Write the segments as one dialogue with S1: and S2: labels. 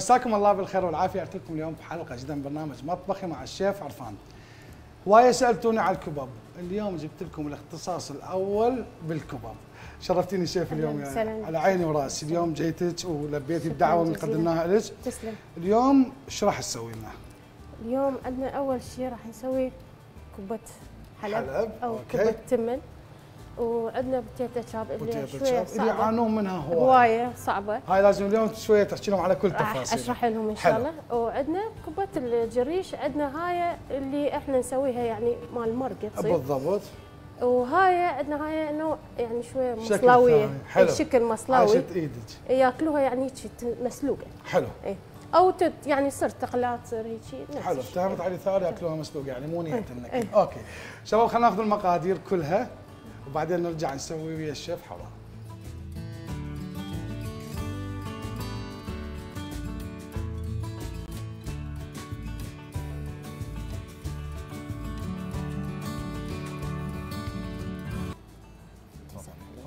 S1: مساكم الله بالخير والعافية اتيكم اليوم في جديد من برنامج مطبخي مع الشيف عرفان. هواية سألتوني على الكباب، اليوم جبت لكم الاختصاص الأول بالكباب. شرفتيني شيف اليوم يعني. على عيني وراسي، اليوم جيتك ولبيتي الدعوه اللي. قدمناها لك.
S2: تسلم
S1: اليوم إيش راح تسوي لنا؟
S2: اليوم عندنا أول شيء راح نسوي كبة حلب,
S1: حلب،
S2: أو
S1: أوكي.
S2: كبة تمن وعندنا بوتيتا چاب اللي شوية
S1: چاب اللي يعانون منها هوايه.
S2: هوايه صعبة
S1: هاي لازم اليوم شوية تحكي لهم على كل تفاصيل.
S2: اشرح لهم
S1: إن.
S2: شاء الله وعندنا كبة الجريش عندنا هاي اللي إحنا نسويها يعني مال مرقة تصير
S1: بالضبط.
S2: وهاي عندنا هاي نوع يعني شوية
S1: مصلاوية. حلو.
S2: شكل مصلاوي
S1: عاشت إيدك.
S2: يأكلوها يعني هيك مسلوقة
S1: حلو.
S2: إيه أو تت يعني صرت تقلات تصير هيك
S1: حلو
S2: الشيء.
S1: افتهمت علي ثار يأكلوها مسلوقة يعني مو نيه
S2: إيه،
S1: النكهة
S2: إيه.
S1: أوكي شباب خلينا ناخذ المقادير كلها وبعدين نرجع نسوي ويا الشيف حوار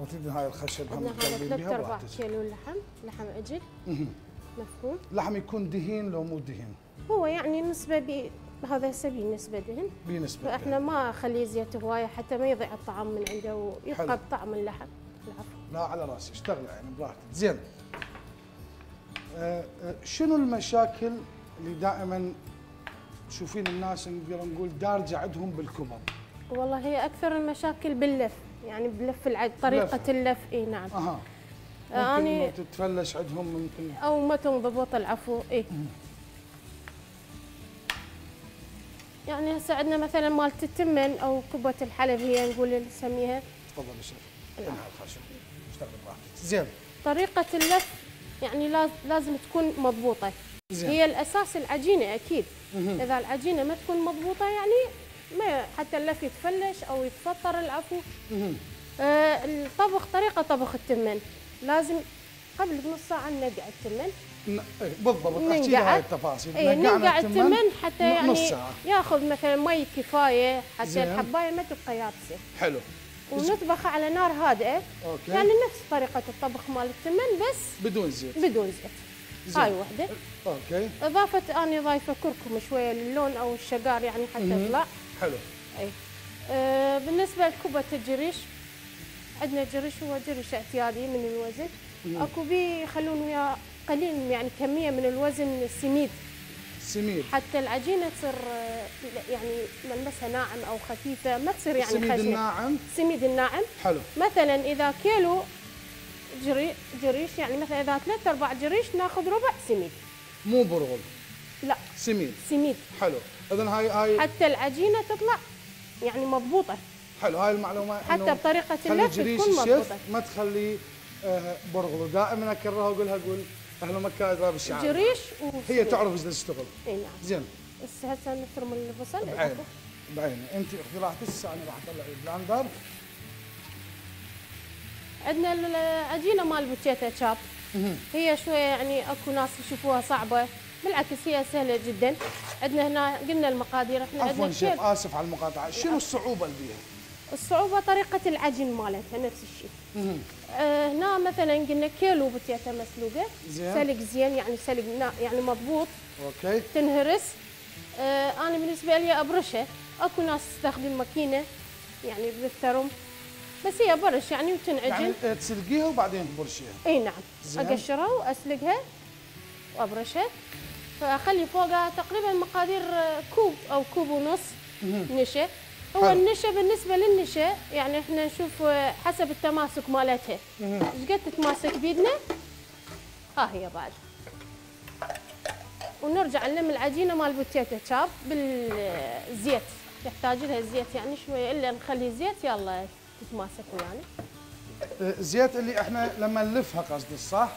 S1: وتدي هاي الخشب هم
S2: هذا ثلاث
S1: أرباع
S2: كيلو لحم. لحم عجل مفهوم.
S1: لحم يكون دهين لو مو دهين.
S2: هو يعني نسبة هذا سبيل نسبة دهن
S1: بنسبة
S2: فإحنا ما اخليه زيت هواية حتى ما يضيع الطعم من عنده. ويبقى بطعم اللحم. العفو.
S1: لا على رأسي. اشتغل يعني براحتك. زين. آه، آه، شنو المشاكل اللي دائما تشوفين الناس نقدر نقول دارجه عندهم بالكبر؟
S2: والله هي أكثر المشاكل باللف. يعني بلف العد طريقة
S1: لف.
S2: اللف. إي نعم.
S1: أها.
S2: آه،
S1: ممكن
S2: أنا-
S1: تتفلش عندهم ممكن.
S2: أو ما تنضبط. العفو. إي. يعني هسه عندنا مثلا مالت التمن أو كبة الحلب هي نقول نسميها.
S1: تفضل يا اشتغل براحتك زين.
S2: طريقة اللف يعني لاز- لازم تكون مضبوطة.
S1: زين.
S2: هي الأساس العجينة أكيد. إذا العجينة ما تكون مضبوطة يعني ما حتى اللف يتفلش أو يتفطر العفو. آه الطبخ طريقة طبخ التمن. لازم قبل بنص ساعة ننقع التمن.
S1: إيه، بالضبط أحكي
S2: ننقع
S1: التفاصيل.
S2: اي
S1: نقعنا
S2: ننقع التمن حتى يعني
S1: نص ساعة.
S2: ياخذ مثلا مي كفاية حتى
S1: زين.
S2: الحباية ما تبقى يابسة.
S1: حلو.
S2: ونطبخها على نار هادئة.
S1: أوكي.
S2: يعني نفس طريقة الطبخ مال التمن بس
S1: بدون زيت.
S2: بدون زيت.
S1: زين.
S2: هاي وحدة.
S1: أوكي.
S2: إضافة أنا ضايفة كركم شوية للون أو الشقار يعني حتى. يطلع.
S1: حلو.
S2: أي آه بالنسبة لكبة الجريش عندنا جريش هو جريش اعتيادي من الوزن أكو بي يخلون وياه قليل يعني كمية من الوزن سميد.
S1: سميد.
S2: حتى العجينة تصير يعني ملمسها ناعم أو خفيفة ما تصير يعني
S1: السميد
S2: خشنة.
S1: الناعم.
S2: السميد الناعم.
S1: حلو.
S2: مثلا إذا كيلو جري جريش يعني مثلا إذا ثلاث أرباع جريش ناخذ ربع سميد.
S1: مو برغل.
S2: لا.
S1: سميد.
S2: سميد.
S1: حلو. اذا هاي هاي.
S2: حتى العجينة تطلع يعني مضبوطة.
S1: حلو. هاي المعلومة
S2: حتى
S1: بطريقة
S2: اللف تكون مضبوطة.
S1: ما تخليه آه، برغل. ودائما اكررها وأقولها أقول أهل مكة أدرى بشعابها
S2: جريش
S1: هي
S2: وسميد.
S1: تعرف إيش تشتغل.
S2: إي نعم.
S1: زين.
S2: هسه نفرم البصل؟
S1: بعيني بعيني أنت اخذي راحتك هسه أنا راح أطلع ال blender
S2: عندنا العجينة مال بوتيتا چاب. هي شوية يعني أكو ناس يشوفوها صعبة. بالعكس هي سهلة جدا. عندنا هنا قلنا المقادير. إحنا
S1: عفوا شيف آسف على المقاطعة. شنو الصعوبة اللي بيها؟
S2: الصعوبة طريقة العجن مالتها نفس الشيء. هنا مثلا قلنا كيلو بوتيتا مسلوقه
S1: زين.
S2: سلق زين يعني سلق يعني مضبوط.
S1: أوكي.
S2: تنهرس. آه أنا بالنسبة لي أبرشه. أكو ناس تستخدم ماكينة يعني بالثرم. بس هي برش يعني وتنعجن.
S1: يعني آه، تسلقيها وبعدين تبرشيها.
S2: إي نعم.
S1: زين.
S2: أقشرها وأسلقها وابرشها فأخلي فوقها تقريبا مقادير آه، كوب أو كوب ونص نشا. هو. النشا بالنسبة للنشا يعني إحنا نشوف آه، حسب التماسك مالتها. إيش قد تتماسك بيدنا؟ ها هي بعد. ونرجع نلم العجينة مال بوتيتا چاب بالزيت. يحتاج لها زيت يعني شوية إلا نخلي زيت يلا تتماسك ويانا
S1: آه، زيت اللي إحنا لما نلفها قصدي صح؟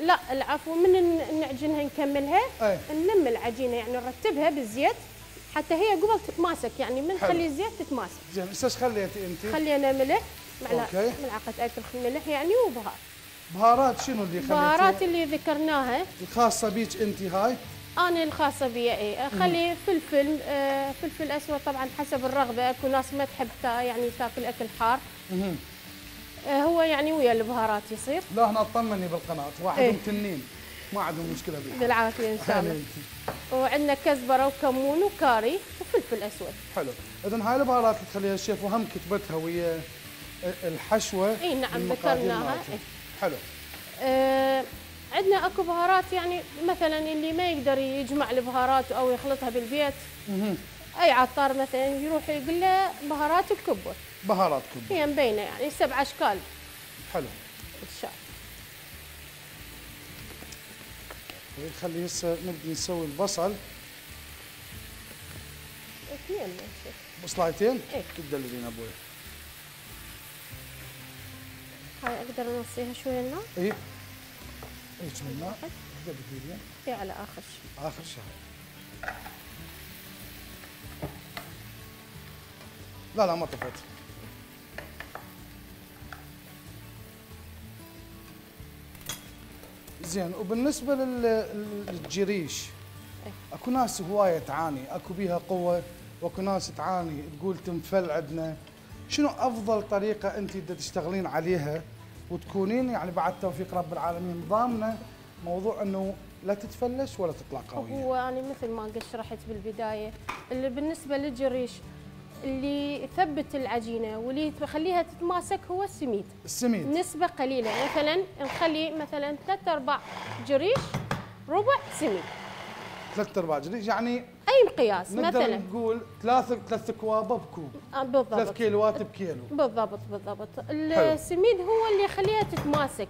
S2: لا العفو من نعجنها نكملها.
S1: أي.
S2: نلم العجينة يعني نرتبها بالزيت. حتى هي قبل تتماسك يعني من. نخلي الزيت تتماسك
S1: زين هسه إيش خليتي أنت؟
S2: خلينا ملح معلقه. ملعقة أكل ملح يعني وبهار
S1: بهارات شنو اللي خليتي؟
S2: بهارات اللي ذكرناها
S1: الخاصة بيك أنت هاي
S2: أنا الخاصة بي اي اخلي فلفل آه فلفل أسود طبعا حسب الرغبة أكو ناس ما تحب يعني تاكل أكل حار آه هو يعني ويا البهارات يصير
S1: لا هنا اطمني بالقناة واحد
S2: إيه.
S1: تنين ما عندهم مشكلة بها
S2: بالعافية إن شاء الله. وعندنا كزبرة وكمون وكاري وفلفل أسود.
S1: حلو. اذا هاي البهارات اللي تخليها الشيف وهم كتبتها ويا الحشوة
S2: إي نعم ذكرناها. إيه.
S1: حلو.
S2: آه عندنا أكو بهارات يعني مثلا اللي ما يقدر يجمع البهارات أو يخلطها بالبيت. أي عطار مثلا يروح يقول له بهارات الكبة.
S1: بهارات كبة.
S2: هي مبينه يعني سبع أشكال.
S1: حلو.
S2: بالشاي
S1: خلي هسه نبدأ نسوي البصل.
S2: اثنين ماشي.
S1: بصلايتين
S2: إيه.
S1: تدللين أبوي.
S2: هاي أقدر أنصيها شوية الماء
S1: اي اي بسم الله دقيقتين
S2: هي على آخر شيء
S1: آخر شهر لا لا ما طفت زين وبالنسبة لل- للجريش
S2: إيه.
S1: أكو ناس هواية تعاني أكو بيها قوة وأكو ناس تعاني تقول تنفل عندنا شنو أفضل طريقة أنت بدك تشتغلين عليها وتكونين يعني بعد توفيق رب العالمين ضامنة موضوع إنه لا تتفلش ولا تطلع قوية
S2: هو يعني مثل ما قلت شرحت بالبداية اللي بالنسبة للجريش اللي يثبت العجينة واللي يخليها تتماسك هو السميد.
S1: السميد.
S2: نسبة قليلة. مثلا نخلي مثلا ثلاث أرباع جريش ربع سميد.
S1: ثلاث أرباع جريش يعني
S2: أي مقياس؟
S1: نقدر
S2: مثلا.
S1: نقول ثلاث ثلاث كواب بكوب.
S2: آه،
S1: ثلاث
S2: بالضبط
S1: كيلوات بكيلو.
S2: بالضبط بالضبط. السميد هو اللي يخليها تتماسك.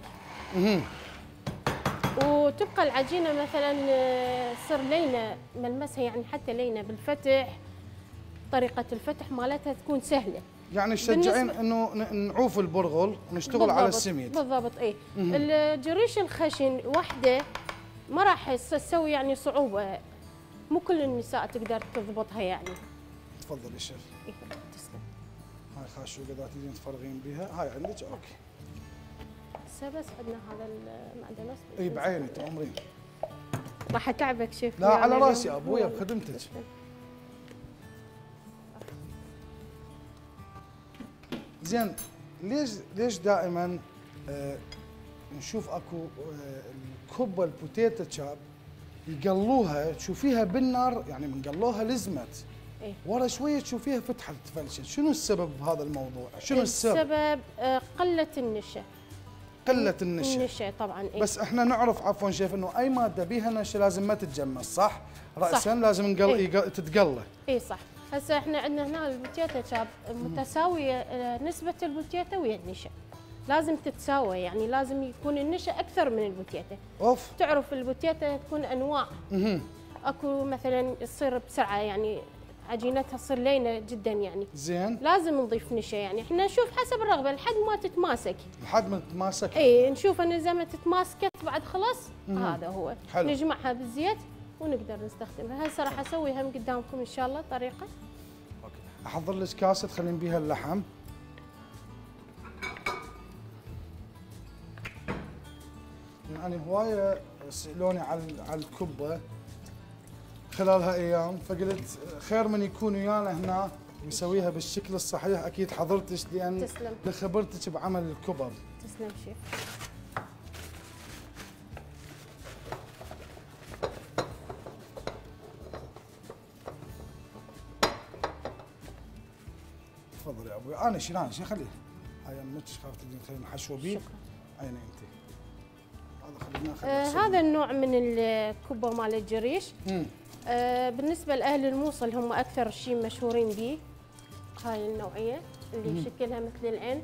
S1: مهم.
S2: وتبقى العجينة مثلا آه، تصير لينة ملمسها يعني حتى لينة بالفتح. طريقة الفتح مالتها تكون سهلة.
S1: يعني تشجعين إنه نعوف البرغل ونشتغل على السميد.
S2: بالضبط اي الجريش الخشن وحده ما راح تسوي يعني صعوبة. مو كل النساء تقدر تضبطها يعني.
S1: تفضل يا شيف
S2: إيه، تسلم.
S1: هاي خاشوقه اذا تريدين تفرغين بها هاي عندك؟ أوكي.
S2: هسه بس عندنا هذا المعدنوس
S1: إي بعيني تأمرين
S2: راح أتعبك شيف
S1: لا
S2: يعني
S1: على
S2: اليوم.
S1: رأسي أبويا بخدمتك. زين ليش ليش دائما آه نشوف أكو آه الكبه البوتيتا تشاب يقلوها تشوفيها بالنار يعني من قلوها لزمت
S2: إيه.
S1: ورا شوية تشوفيها فتحت تفلشت شنو السبب بهذا الموضوع شنو السر
S2: السبب آه، قلة النشا
S1: قلة النشا
S2: النشا طبعا إيه؟
S1: بس إحنا نعرف عفوا شيف إنه أي مادة بيها نشا لازم ما تتجمس صح؟ راسا
S2: صح.
S1: لازم نقل...
S2: إيه.
S1: تتقلى
S2: اي صح هسه إحنا عندنا هنا البوتيتا چاب متساوية آه، نسبة البوتيتا ويا النشأ. لازم تتساوى يعني لازم يكون النشأ أكثر من البوتيتا
S1: أوف.
S2: تعرف البوتيتا تكون أنواع.
S1: مهم.
S2: أكو مثلا تصير بسرعة يعني عجينتها تصير لينة جدا يعني.
S1: زين.
S2: لازم نضيف نشأ يعني. إحنا نشوف حسب الرغبة لحد ما تتماسك.
S1: لحد ما تتماسك.
S2: اي نشوف إن زي ما تتماسكت بعد خلاص هذا هو.
S1: حلو.
S2: نجمعها بالزيت. ونقدر نستخدمها. هسه راح أسوي هم قدامكم إن شاء الله طريقة؟
S1: أوكي. أحضر لك كاسة تخلين بيها اللحم. يعني هواية سالوني على على الكبة. خلال هالايام فقلت خير من يكون ويانا هنا ويسويها بالشكل الصحيح. أكيد حضرتش لأن
S2: تسلم.
S1: لخبرتك بعمل الكبب
S2: تسلم شيف.
S1: أنا شيل أنا شيل خليه. هاي أمك خاف تجي خلينا نحشوه بيه عيني أنت. هذا خلينا ناخذ
S2: آه هذا النوع من الكبه مال الجريش.
S1: مم.
S2: آه بالنسبة لأهل الموصل هم أكثر شيء مشهورين به هاي النوعية اللي شكلها مثل العين.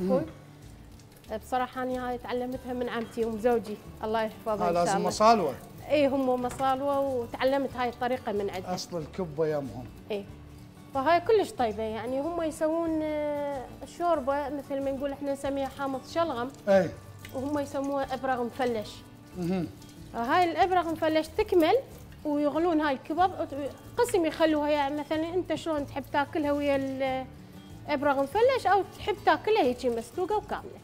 S2: آه بصراحة أنا هاي تعلمتها من عمتي ام زوجي. الله يحفظها شاء
S1: لازم مصالوة؟
S2: اي هم مصالوة وتعلمت هاي الطريقة من عندها
S1: أصل الكبه يمهم
S2: إيه. فهاي كلش طيبة يعني هم يسوون آه، شوربة مثل ما نقول إحنا نسميها حامض شلغم.
S1: أي.
S2: وهم يسموها إبرغ مفلش.
S1: مهم.
S2: هاي الإبرغ مفلش تكمل ويغلون هاي الكباب. قسم يخلوها يعني مثلا أنت شلون تحب تاكلها ويا الإبرغ مفلش أو تحب تاكلها هيك مسلوقة وكاملة.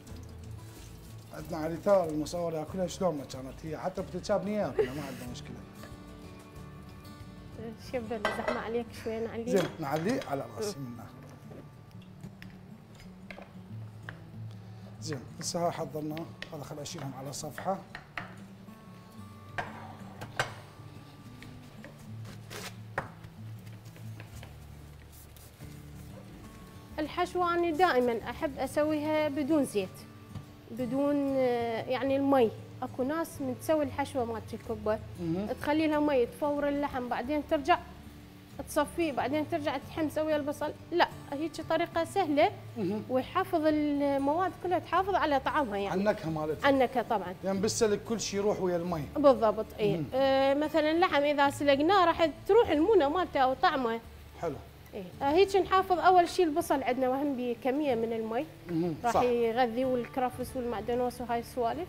S1: عندنا علي تار المصور ياكلها شلون ما كانت هي؟ حتى بتتشابني ياكلها ما عندنا
S2: مشكلة. شيف زحمة عليك شوية نعليه.
S1: زين نعليه على رأسي من زين هسه حضرنا هذا خل أشيلهم على صفحة.
S2: الحشوة أنا دائما أحب أسويها بدون زيت بدون آه، يعني المي. اكو ناس من تسوي الحشوة مالت الكبة. تخلي لها مي تفور اللحم بعدين ترجع تصفيه بعدين ترجع تحم تسوي البصل. لا هيك طريقة سهلة. ويحافظ المواد كلها تحافظ على طعمها يعني.
S1: النكهة مالتها.
S2: النكهة طبعا.
S1: يعني بالسلق كل شيء يروح ويا المي.
S2: بالضبط اي آه مثلا اللحم إذا سلقناه راح تروح المونة مالته أو طعمه.
S1: حلو.
S2: إيه. آه، هيك نحافظ. أول شيء البصل عندنا وهم بكمية من المي. راح يغذي والكرفس والمعدنوس وهاي السوالف.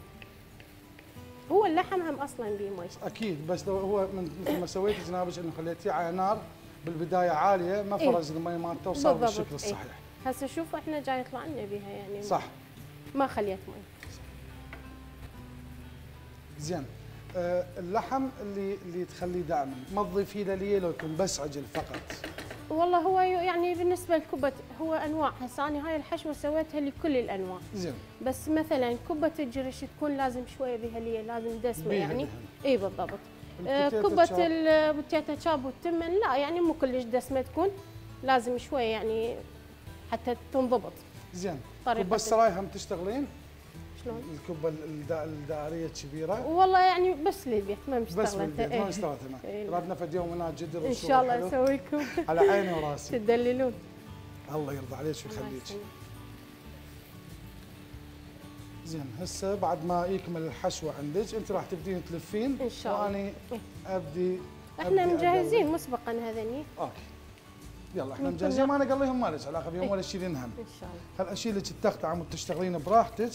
S2: هو اللحم هم أصلا بمي
S1: أكيد بس لو هو من مثل ما سويتي جنابك إنه خليتيه على نار بالبداية عالية ما
S2: إيه.
S1: فرز المي مالته وصار بالشكل
S2: إيه.
S1: الصحيح.
S2: هسه شوف إحنا جاي يطلع لنا بها يعني.
S1: صح.
S2: ما خليت مي.
S1: زين. آه اللحم اللي اللي تخليه دائما ما تضيفيه له ليه لو يكون بس عجل فقط
S2: والله هو يعني بالنسبة لكبه هو أنواع. هسه أنا هاي الحشوة سويتها لكل الأنواع.
S1: زين.
S2: بس مثلا كبه الجرش تكون لازم شوية بها ليه لازم دسمه يعني. إي بالضبط. آه، كبه. البوتيتا تشاب والتمن لا يعني مو كلش دسمة تكون. لازم شوية يعني حتى تنضبط.
S1: زين. كبه السراي هم تشتغلين؟
S2: شلون
S1: الكبه الدا- الدائرية الكبيرة
S2: والله يعني بس للبيت ما
S1: بس
S2: مشتغلة
S1: بالبيت
S2: إيه.
S1: ما اشتغلت هنا
S2: إيه.
S1: رادنا فد يوم هناك جدر إن
S2: شاء الله
S1: حلو.
S2: أسوي لكم
S1: على عيني وراسي
S2: تدللون
S1: الله يرضى عليك ويخليك. زين هسه بعد ما يكمل الحشوة عندك أنت راح تبدين تلفين
S2: إن شاء الله.
S1: واني
S2: إيه.
S1: أبدي
S2: إحنا
S1: مجهزين.
S2: مسبقا هذني
S1: أوكي يلا
S2: إحنا
S1: مجهزين ما نقليهم ما لك علاقه بيهم. ولا تشيلين هم
S2: إن شاء الله
S1: خل اشيل لك التخته عم تشتغلين براحتك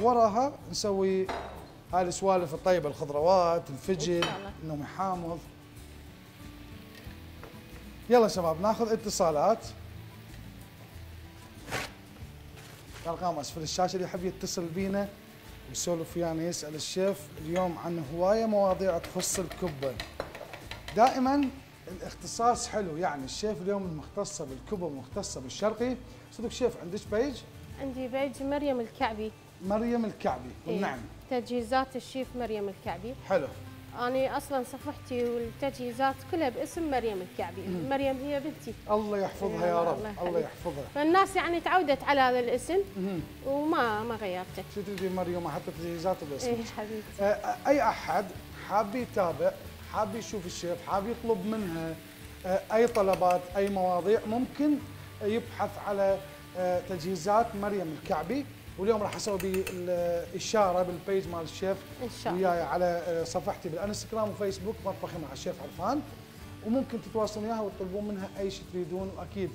S1: وراها نسوي هاي السوالف الطيبة الخضروات الفجل. النوم حامض يلا شباب ناخذ اتصالات. أرقام أسفل الشاشة اللي يحب يتصل بينا ويسولف ويانا يسأل الشيف اليوم عن هواية مواضيع تخص الكبة. دائما الاختصاص حلو يعني الشيف اليوم المختصة بالكبة المختصه بالشرقي. صدق شيف عندك بيج
S2: عندي بيج مريم الكعبي.
S1: مريم الكعبي
S2: إيه.
S1: نعم.
S2: تجهيزات الشيف مريم الكعبي.
S1: حلو.
S2: أنا أصلا صفحتي والتجهيزات كلها باسم مريم الكعبي. مريم هي بنتي.
S1: الله يحفظها
S2: يا الله
S1: رب
S2: الله
S1: الله. يحفظها.
S2: فالناس يعني تعودت على هذا الاسم
S1: مهم.
S2: وما ما غيرته.
S1: شو تدري مريم حتى تجهيزات باسمك
S2: إيه حبيبتي.
S1: آه، أي أحد حاب يتابع حاب يشوف الشيف حاب يطلب منها آه، أي طلبات أي مواضيع ممكن يبحث على آه، تجهيزات مريم الكعبي. واليوم راح أسوي بالاشاره بالبيج مال الشيف وياي على آه، صفحتي بالإنستغرام وفيسبوك مطبخي مع الشيف عرفان. وممكن تتواصلون وياها وتطلبون منها أي شيء تريدون. وأكيد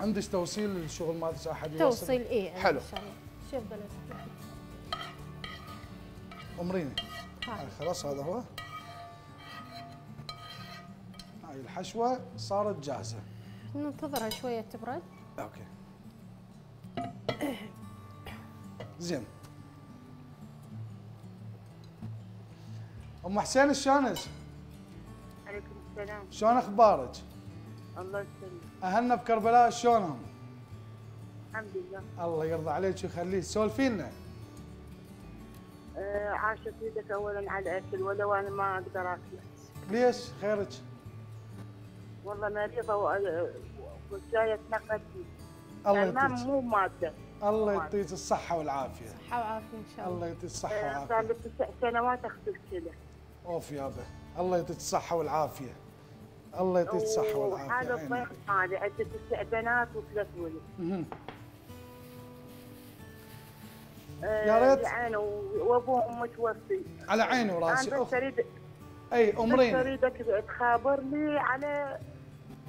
S1: عندك توصيل للشغل مالك أحد يوصل
S2: توصيل إيه
S1: حلو.
S2: شوف بلد.
S1: امريني.
S2: هاي
S1: خلاص هذا هو. هاي الحشوة صارت جاهزة.
S2: ننتظرها شوية تبرد.
S1: أوكي. زين أم حسين شلونك؟
S3: عليكم السلام
S1: شلون أخبارك؟
S3: الله يسلمك
S1: أهلنا بكربلاء شلونهم؟
S3: الحمد لله
S1: الله يرضى عليك ويخليك سولفي لنا
S3: آه عاشت يدك اولا على الأكل ولو أنا ما أقدر أكل
S1: ليش؟ خيرك؟
S3: والله مريضه وجاية تنقدني
S1: الله
S3: يعني ما مو مادة
S1: الله يعطيك الصحة والعافية.
S2: صحه وعافيه إن شاء الله
S1: الله. يعطيك الصحة
S3: صار
S1: والعافية.
S3: لي تسع سنوات اغسل كلى
S1: أوف يابا الله يعطيك الصحة والعافية. الله يعطيك الصحة والعافية. عيني.
S3: الضيق مالي عندي تسع بنات وثلاث ولد. آه
S1: يا ريت.
S3: يعني وابوهم متوفي
S1: على عيني وراسي.
S3: أنا بس اريد
S1: أي
S3: بس
S1: امرين
S3: أريدك تخابرني على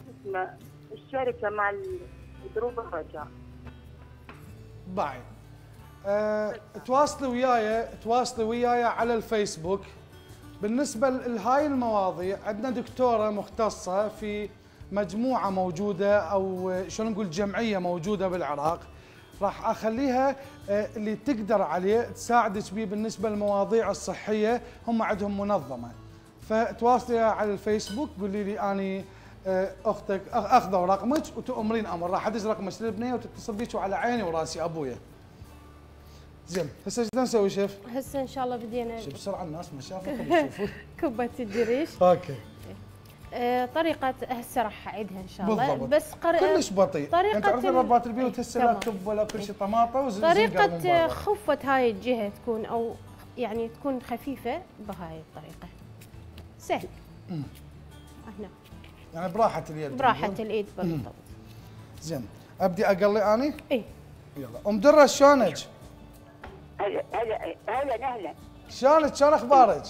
S3: اسمه الشركة مال دروب الرجاء.
S1: bye أه، تواصلي وياي تواصلي وياي على الفيسبوك. بالنسبة لهاي المواضيع عندنا دكتورة مختصة في مجموعة موجودة أو شلون نقول جمعية موجودة بالعراق. راح أخليها أه، اللي تقدر عليه تساعدك بيه بالنسبة للمواضيع الصحية هم عندهم منظمة. فتواصلي على الفيسبوك قولي لي أني أه، أختك أخ- أخذوا رقمك وتؤمرين أمر. راح أدز رقمك للبنية وتتصل بيك وعلى عيني وراسي أبويا. زين هسه إيش نسوي شيف؟
S2: هسه إن شاء الله بدينا
S1: شوف بسرعة الناس ما شافوا
S2: كبه الجريش
S1: okay.
S2: آه، طريقة هسه راح أعيدها إن شاء الله
S1: بالضبط.
S2: بس قر...
S1: كلش بطيء.
S2: طريقة
S1: انت تعرفين ربات البيوت هسه لا. كب ولا كل شيء طماطة من
S2: طريقة. خفة هاي الجهة تكون أو يعني تكون خفيفة بهاي الطريقة. سهل هنا.
S1: يعني براحة اليد
S2: براحة
S1: نقول.
S2: الايد بالضبط
S1: زين. أبدي أقلي أني؟
S2: إي.
S1: يلا. أم درة شلونك؟
S3: هلا هلا هلا أهلا.
S1: شلونك؟ شلون أخبارك؟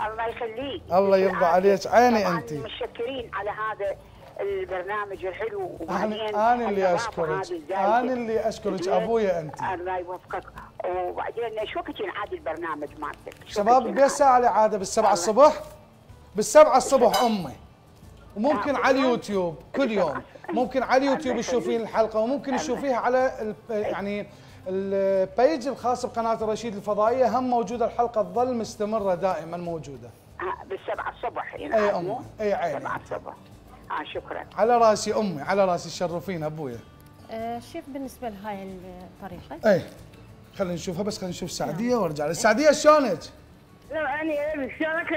S3: الله يخليك.
S1: الله يرضى عليك، عيني أنت.
S3: متشكرين على هذا البرنامج الحلو. وبعدين
S1: أنا أنا اللي
S3: أشكرك.
S1: أنا اللي
S3: أشكرك؟
S1: أبويا انت
S3: الله يوفقك. وبعدين شو وقت ينعاد البرنامج مالتك؟
S1: شباب
S3: ينعاد؟
S1: ساعة العاده بالسبعة الصبح. بالسبعة الصبح أمي. وممكن
S3: آه.
S1: على اليوتيوب كل يوم ممكن على اليوتيوب تشوفين. الحلقة وممكن تشوفيها على ال- يعني ال page الخاص بقناة الرشيد الفضائية هم موجودة الحلقة تظل مستمرة دائما موجودة
S3: آه، بالسبعة الصبح
S1: أي
S3: ينعاد
S1: امي؟ أي عيني
S3: سبعة الصبح آه شكرا
S1: على رأسي أمي على رأسي تشرفين أبويا
S2: آه شيف بالنسبة لهاي الطريقة
S1: أي خلينا نشوفها بس خلينا نشوف سعدية وأرجع لك. سعدية شلونك؟
S3: لا أنا شلونك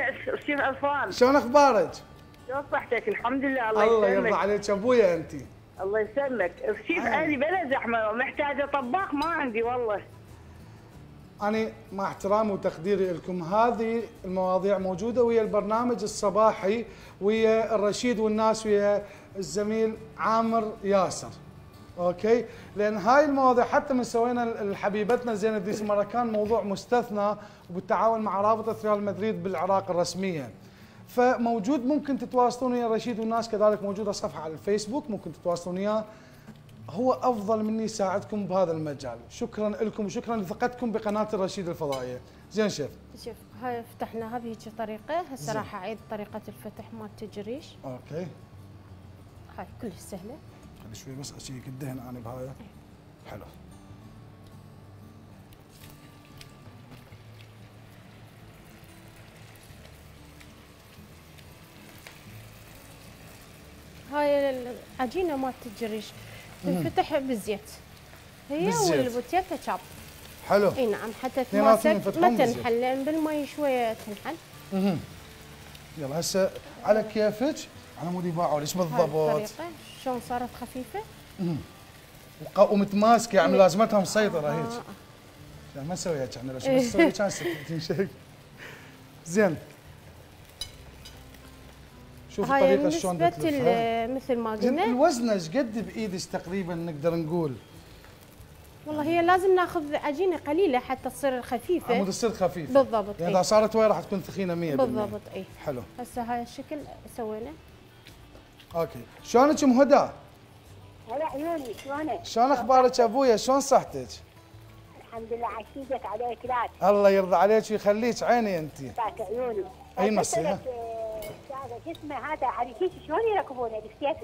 S3: شيف عرفان
S1: شلون أخبارك؟
S3: شلون صحتك الحمد لله
S1: الله
S3: الله
S1: يرضى
S3: يسلمك.
S1: عليك أبويا أنت.
S3: الله يسلمك.
S1: آه.
S3: أنا بلا زحمة محتاجة طباخ ما عندي والله.
S1: أنا مع احترامي وتقديري لكم هذه المواضيع موجودة ويا البرنامج الصباحي ويا الرشيد والناس ويا الزميل عامر ياسر. okay؟ لأن هاي المواضيع حتى من سوينا لحبيبتنا زينب ديس مره كان موضوع مستثنى وبالتعاون مع رابطه ريال مدريد بالعراق الرسمية. فموجود ممكن تتواصلون ويا رشيد والناس كذلك موجوده صفحه على الفيسبوك ممكن تتواصلون وياه. هو أفضل مني يساعدكم بهذا المجال. شكرا لكم وشكرا لثقتكم بقناة الرشيد الفضائية. زين شيف.
S2: شوف هاي فتحناها بهيك طريقة. هسه
S1: زين.
S2: راح اعيد طريقة الفتح مال التجريش
S1: okay.
S2: هاي كلش سهلة.
S1: خلي شوي بس أشيك الدهن أنا بهاي. حلو.
S2: هاي العجينة مال التجريش تنفتح بالزيت. هي
S1: بالزيت.
S2: والبوتيتا تشاب
S1: حلو.
S2: إي نعم حتى ما. تنحل لأن بالمي شوية تنحل.
S1: يلا هسه على كيفك؟ على مود يباوعوا ليش بالضبط
S2: شلون صارت خفيفة؟
S1: وق- ومتماسكة يعني لازمتها مسيطرة
S2: آه.
S1: هيك. يعني ما نسوي هيك إحنا ليش بس نسوي كان سكتين شيء زين. شوف
S2: هاي
S1: الطريقة شلون
S2: نسبة
S1: تتلفها.
S2: ال- مثل ما قلنا
S1: الوزن إيش قد بإيدك تقريبا نقدر نقول
S2: والله هي لازم ناخذ عجينة قليلة حتى تصير
S1: عمود
S2: خفيفة
S1: تصير خفيفة
S2: بالضبط
S1: يعني
S2: إي.
S1: إذا صارت وين راح تكون ثخينة 100%
S2: بالضبط اي
S1: حلو
S2: هسه هاي الشكل سوينا
S1: أوكي شلونك ام هدى؟
S3: هلا عيوني شلونك؟
S1: شلون أخبارك أبويا؟ شلون صحتك؟
S3: الحمد لله عشيدك عليك لا
S1: الله يرضى عليك ويخليك عيني
S3: أنت عيوني
S1: أي نصيحة؟
S3: اسمه هذا حريكيش شلون يركبونه؟ قصدي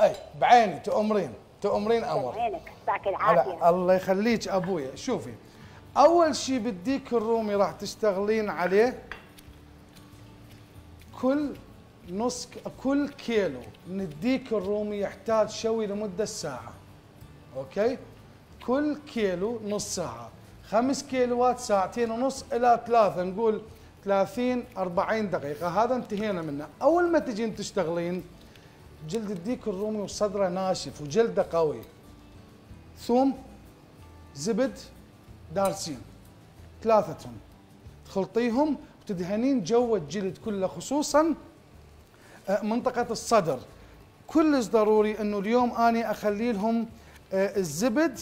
S1: أي بعيني تؤمرين تؤمرين أمر.
S3: عينك باك
S1: العافية. الله يخليك أبويا. شوفي أول شيء بالديك الرومي راح تشتغلين عليه كل نص كل كيلو. من الديك الرومي يحتاج شوي لمدة ساعة. okay؟ كل كيلو نص ساعة. خمس كيلوات ساعتين ونص إلى ثلاثة. نقول 30 40 دقيقة. هذا انتهينا منه. أول ما تجين تشتغلين جلد الديك الرومي وصدره ناشف وجلده قوي. ثوم زبد دارسين. ثلاثتهم تخلطيهم وتدهنين جو الجلد كله خصوصا آه، منطقة الصدر. كلش ضروري إنه اليوم أني أخلي لهم آه، الزبد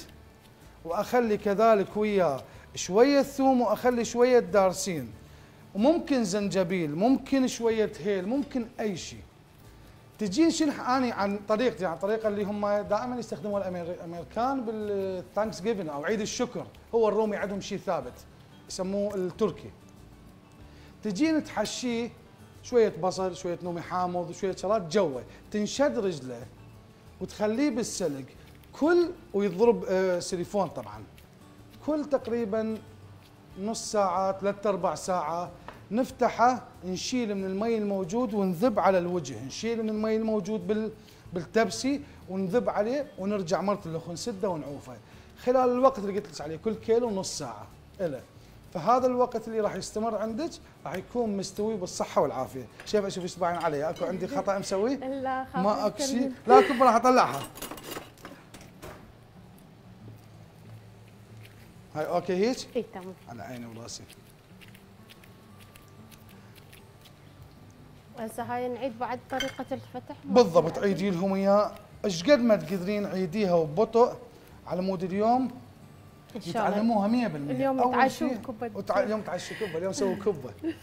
S1: وأخلي كذلك وياه شوية ثوم وأخلي شوية دارسين. وممكن زنجبيل ممكن شوية هيل ممكن أي شيء. تجين شنو أني عن طريقتي عن الطريقة اللي هم دائما يستخدموها الأمريكان بال Thanksgiving أو عيد الشكر. هو الرومي عندهم شيء ثابت يسموه التركي. تجين تحشيه شوية بصل شوية نومي حامض شوية شغلات جوه. تنشد رجله وتخليه بالسلق. كل ويضرب آه، سيليفون طبعا. كل تقريبا نص ساعة ثلاث أرباع ساعة نفتحه نشيل من المي الموجود ونذب على الوجه. نشيل من المي الموجود بال بالتبسي ونذب عليه ونرجع مرة الأخ نسده ونعوفه. خلال الوقت اللي قلت لك عليه كل كيلو نص ساعة إله فهذا الوقت اللي راح يستمر عندك راح يكون مستوي بالصحة والعافية. شوف أشوف إيش باين علي؟ أكو عندي خطأ مسويه
S2: لا
S1: ما أكو
S2: أكمل.
S1: شيء. لا كب راح أطلعها. هاي okay هيك؟
S2: اي تمام.
S1: على عيني وراسي.
S2: هسه هاي نعيد بعد طريقة الفتح؟
S1: بالضبط عيدي لهم إياه. إيش قد ما تقدرين عيديها وببطء على مود اليوم؟
S2: إن شاء الله.
S1: يتعلموها 100%
S2: اليوم
S1: شيء-
S2: بكبة.
S1: وتع... اليوم تعشوا كبه اليوم سووا كبه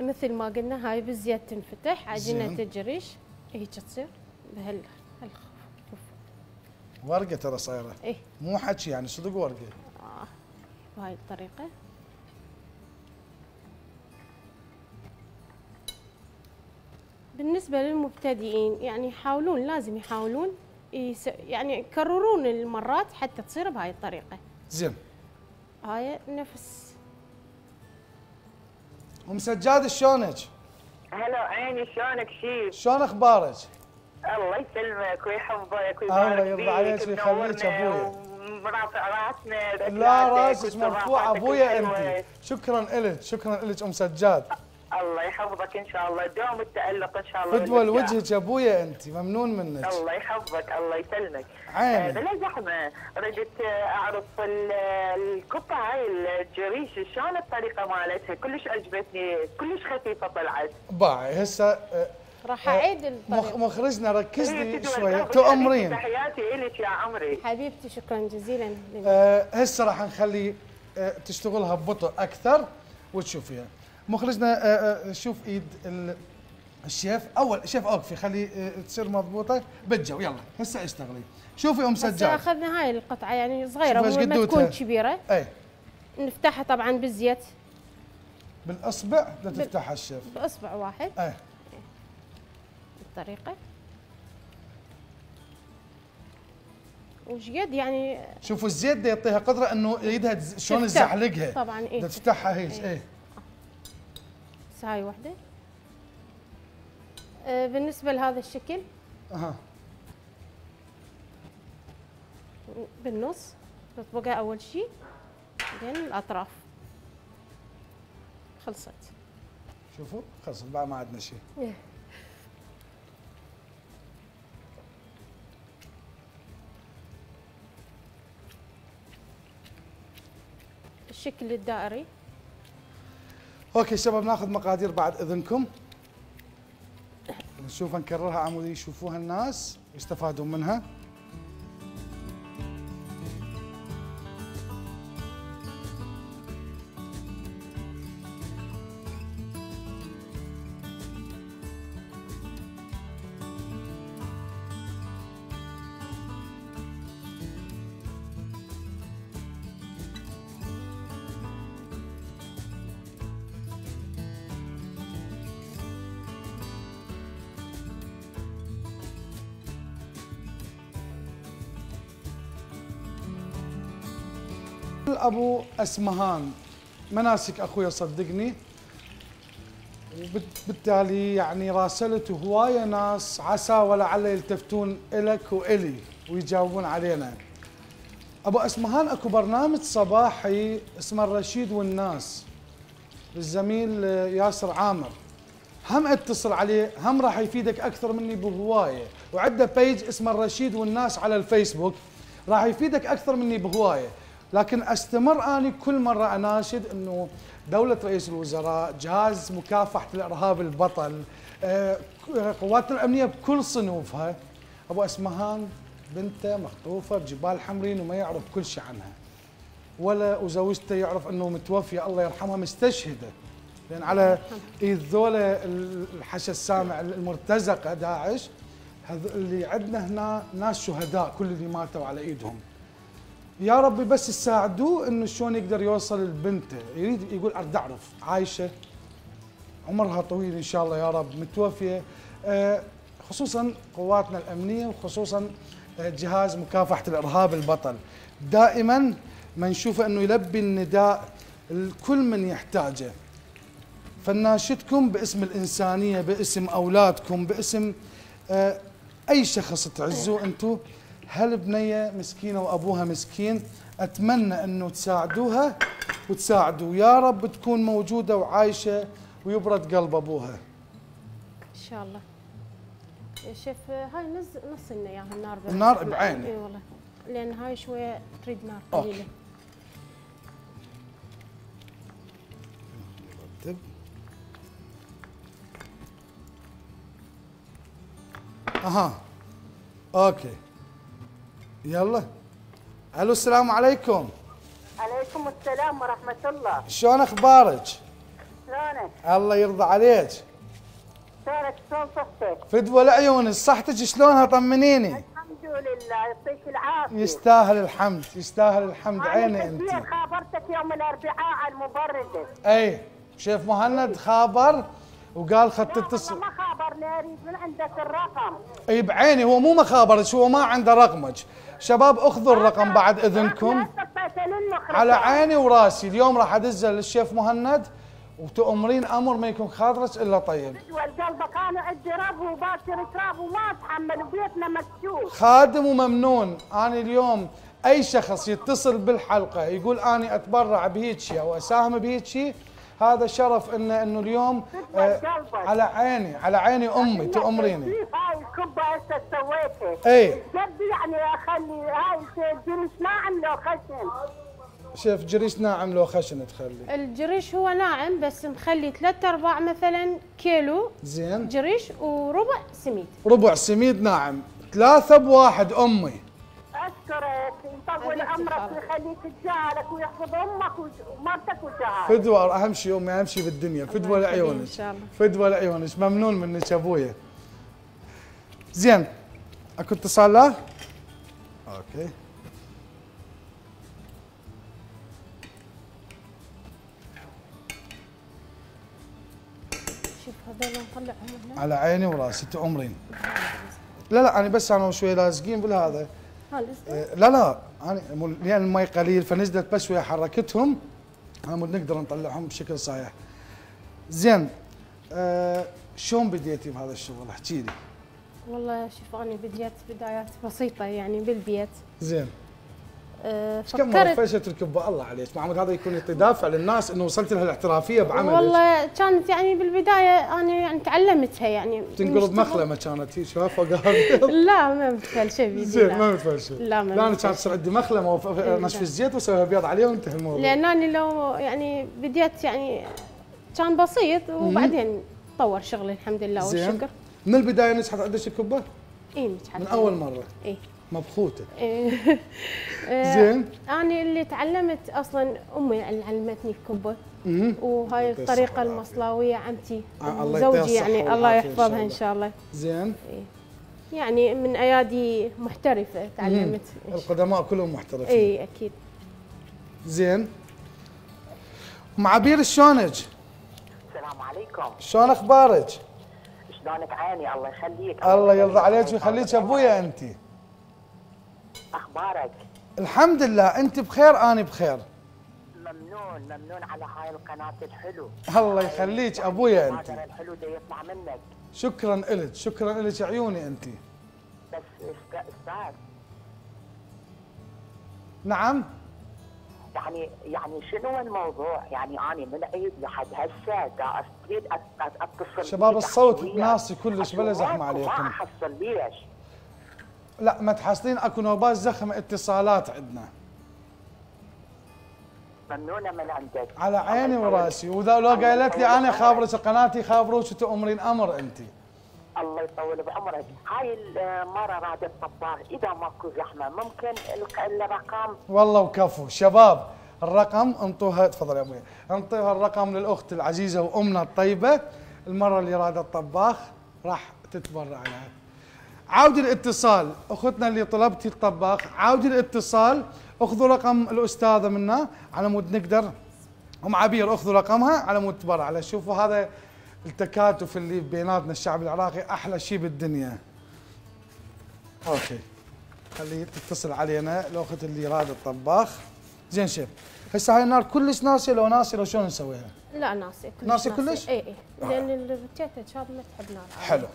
S2: مثل ما قلنا هاي بالزيت تنفتح عجينة
S1: زين.
S2: الجريش هيك تصير. بهال
S1: ورقة ترى صايرة.
S2: إيه.
S1: مو حكي يعني صدق ورقة.
S2: آه. بهاي الطريقة. بالنسبة للمبتدئين يعني يحاولون لازم يحاولون يس... يعني يكررون المرات حتى تصير بهاي الطريقة
S1: زين
S2: هاي نفس
S1: أم سجاد شلونك؟
S4: هلا عيني شلونك شيف؟
S1: شلون أخبارك؟
S4: الله يسلمك ويحفظك
S1: الله
S4: ويبارك
S1: يرضى
S4: فيك
S1: عليك ويخليك.
S4: ومرافع راسنا
S1: لا راسك مرفوع
S4: أبويا.
S1: انت شكرا لك شكرا لك أم سجاد
S4: الله يحفظك إن شاء الله. دوم التألق إن شاء الله
S1: فدوى. لوجهك أبويا أنت ممنون منك.
S4: الله يحفظك الله يسلمك.
S1: عيني.
S4: آه، بلا زحمة. ردت آه، أعرف ال- القطة هاي الجريش شلون الطريقة مالتها؟ كلش عجبتني كلش خفيفة طلعت.
S1: باعي. هسه آه،
S2: راح
S1: أعيد
S2: الطريقة
S1: مخرجنا ركز
S4: هي
S1: لي
S4: شوية.
S1: تؤمرين
S4: تحياتي إلك يا عمري.
S2: حبيبتي شكرا جزيلا لك.
S1: هسه راح نخلي تشتغلها ببطء أكثر وتشوفيها. مخرجنا آه، آه، شوف إيد ال- الشيف أول شيف أوقفي خلي آه، تصير مضبوطة. بالجو يلا هسه اشتغلي. شوفي
S2: أم
S1: سجاد.
S2: أخذنا هاي القطعة يعني مو ما. تكون كبيرة.
S1: أي.
S2: نفتحها طبعا بالزيت.
S1: بالأصبع لا تفتحها الشيف.
S2: بأصبع واحد.
S1: أي.
S2: بالطريقة. وش قد يعني؟
S1: شوفوا الزيت ده يعطيها قدرة إنه ايدها شلون. تزحلقها.
S2: طبعا
S1: بدها تفتحها هيك
S2: إيه.
S1: اي
S2: بس هاي واحدة آه، بالنسبة لهذا الشكل.
S1: أها.
S2: بالنص نطبقها أول شيء. بعدين الأطراف. خلصت.
S1: شوفوا خلص بعد ما عندنا شيء.
S2: الشكل الدائري.
S1: أوكي شباب ناخذ مقادير بعد إذنكم. نشوف نكررها عمودي يشوفوها الناس يستفادون منها. أبو أسمهان. مناسك أخوي صدقني. وبالتالي يعني راسلت هواية ناس عسى ولعل يلتفتون إلك وإلي ويجاوبون علينا. أبو أسمهان أكو برنامج صباحي اسمه الرشيد والناس للزميل ياسر عامر. هم اتصل عليه هم راح يفيدك أكثر مني بهواية. وعنده بيج اسمه الرشيد والناس على الفيسبوك راح يفيدك أكثر مني بهواية. لكن أستمر اني كل مرة أناشد إنه دولة رئيس الوزراء جهاز مكافحة الإرهاب البطل آه، قواتنا الأمنية بكل صنوفها أبو أسمهان بنته مخطوفة بجبال حمرين وما يعرف كل شيء عنها. ولا وزوجته يعرف إنه متوفيه الله يرحمها مستشهدة. لأن على إيد ذولا الحشا السامع المرتزقة داعش اللي عندنا هنا ناس شهداء كل اللي ماتوا على إيدهم. يا ربي بس تساعدوه إنه شلون يقدر يوصل لبنته يريد يقول اريد أعرف. عايشة. عمرها طويل إن شاء الله يا رب. متوفية. آه، خصوصا قواتنا الأمنية وخصوصا آه، جهاز مكافحة الإرهاب البطل. دائما ما نشوفه إنه يلبي النداء الكل من يحتاجه. فناشدكم باسم الإنسانية باسم أولادكم باسم آه، أي شخص تعزوه أنتم هالبنيه مسكينه وابوها مسكين أتمنى أنه تساعدوها وتساعدوا يا رب تكون موجودة وعايشة ويبرد قلب أبوها
S2: إن شاء الله شوف هاي نص نص لنا إياها النار بس.
S1: النار بعينه.
S2: إي والله لأن هاي شوية تريد نار. قليلة
S1: نرتب. أها أوكي يلا. ألو السلام عليكم.
S3: عليكم السلام ورحمة الله.
S1: شلون أخبارك؟
S3: شلونك؟
S1: الله يرضى عليك.
S3: شلونك؟ شلون صحتك؟
S1: فدوى العيون صحتك شلونها؟ طمنيني.
S3: الحمد لله يعطيك العافية.
S1: يستاهل الحمد يستاهل الحمد. عيني أنت.
S3: كثير خابرتك يوم الأربعاء على المبردة
S1: أي شيف مهند خابر وقال خد تتصل
S3: ما خابرني أريد من عندك الرقم.
S1: إي بعيني هو مو مخابرك هو ما عنده رقمك. شباب اخذوا الرقم بعد
S3: إذنكم.
S1: على عيني وراسي اليوم راح ادزه للشيف مهند وتؤمرين أمر ما يكون خاطرك إلا طيب.
S3: والقلبك أنا عندي رب وباكر تراب وما أتحمل وبيتنا مكشوف
S1: خادم وممنون. أنا اليوم أي شخص يتصل بالحلقة يقول أني أتبرع بهيك شيء أو أساهم بهيك شيء هذا شرف إنه إنه اليوم آه على عيني على عيني أمي تؤمريني.
S3: هسه سويتها
S1: اي
S3: قد يعني اخلي هاي الجريش ما عمله خشن.
S1: شيف جريش ناعم لو خشن تخلي.
S2: الجريش هو ناعم بس مخلي ثلاث ارباع مثلا كيلو
S1: زين.
S2: جريش وربع سميد.
S1: ربع سميد ناعم. ثلاثة بواحد أمي.
S3: أشكرك. يطول عمرك. ويخليك تجاهلك ويحفظ أمك ومرتك وجاهلك
S1: فدوى أهم شيء أمي أهم شيء بالدنيا فدوى لعيونك
S2: إن شاء الله.
S1: فدوى لعيونك. ممنون منك أبويا. زين. أكو اتصال له؟ أوكي.
S2: شوف هذول نطلعهم هنا.
S1: على عيني وراسي تؤمرين لا لا أنا بس أنا وشوي لازقين بالهذا. إيه، لا لا أنا لأن المي قليل فنزلت بس ويا حركتهم. أنا نقدر نطلعهم بشكل صحيح. زين آه شلون بديتي بهذا الشغل؟ احكي لي.
S2: والله شوف أنا بديت بدايات بسيطة يعني بالبيت.
S1: زين. إيش كم
S2: مرة
S1: فشلت؟ الكبه الله عليك. محمد هذا يكون يدافع للناس إنه وصلت لها الاحترافيه بعملك.
S2: والله كانت يعني بالبداية أنا يعني تعلمتها يعني.
S1: تنقلب مخلمة كانت هي قال
S2: لا ما مثل شيء
S1: زين. ما متفشل
S2: لا، ما
S1: لا
S2: أنا.
S1: كانت تصير عندي مخلمة وف-
S2: إيه،
S1: نشف. الزيت واسويها بيض عليه وانتهى الموضوع.
S2: لأن أنا لو يعني بديت يعني كان بسيط وبعدين طور شغلي الحمد لله والشكر.
S1: من البداية نجحت عندك الكبه
S2: اي نجحت
S1: من أول مرة
S2: اي
S1: مبخوتة
S2: إيه. آه،
S1: زين.
S2: أنا اللي تعلمت أصلا أمي اللي علمتني
S1: الكبة.
S2: وهاي
S1: الطريقة.
S2: المصلاوية عمتي
S1: آه، يعطيها
S2: زوجي يعني الله
S1: والعافية إن شاء
S2: يحفظها إن
S1: الله.
S2: شاء الله
S1: زين
S2: يعني من أيادي محترفة تعلمت
S1: القدماء كلهم محترفين
S2: اي أكيد
S1: زين معابير شلونك؟
S4: السلام عليكم
S1: شلون أخبارك؟
S4: شلونك عيني الله يخليك.
S1: الله يرضى عليك ويخليك أبويا انت
S4: أخبارك؟
S1: الحمد لله أنت بخير أنا بخير.
S4: ممنون ممنون على هاي القناة الحلو.
S1: الله يخليك أبويا انت
S4: الحلو ده يطلع منك.
S1: شكرا لك شكرا لك عيوني انت
S4: بس است- إستاذ.
S1: نعم؟
S4: يعني يعني شنو الموضوع؟ يعني أنا من عيد لحد هسه دا اريد أتصل
S1: شباب الصوت. ناسي كلش بلا
S4: أشوفك
S1: عليكم.
S4: وما احصل ليش؟
S1: لا ما تحصلين أكو نوبات زخم اتصالات عندنا
S4: ممنونة من عندك
S1: على عيني وراسي وإذا لو قالت لي
S4: أنا.
S1: خابرك قناتي خابروك وتؤمرين أمر انت
S4: الله يطول بعمرك. هاي المرة رادت طباخ إذا ماكو زحمة ممكن الرقم؟
S1: والله وكفو. شباب الرقم انطوها تفضل يا أبوي انطوها الرقم للأخت العزيزة وأمنا الطيبة. المرة اللي رادت طباخ راح تتبرع لها. عاودي الاتصال. أختنا اللي طلبتي الطباخ عاودي الاتصال. أخذوا رقم الأستاذة منا على مود نقدر. أم عبير أخذوا رقمها على مود تبرع لها. شوفوا هذا التكاتف اللي بيناتنا الشعب العراقي أحلى شيء بالدنيا. okay. خليه تتصل علينا الاخت اللي راد الطباخ. زين شيف. هسه هاي النار كلش ناصية لو ناصية لو شلون نسويها؟
S2: لا ناصي كلش
S1: ناصي كلش؟
S2: اي اي لأن البتيتا شاب ما تحب نار عالية.
S1: حلو.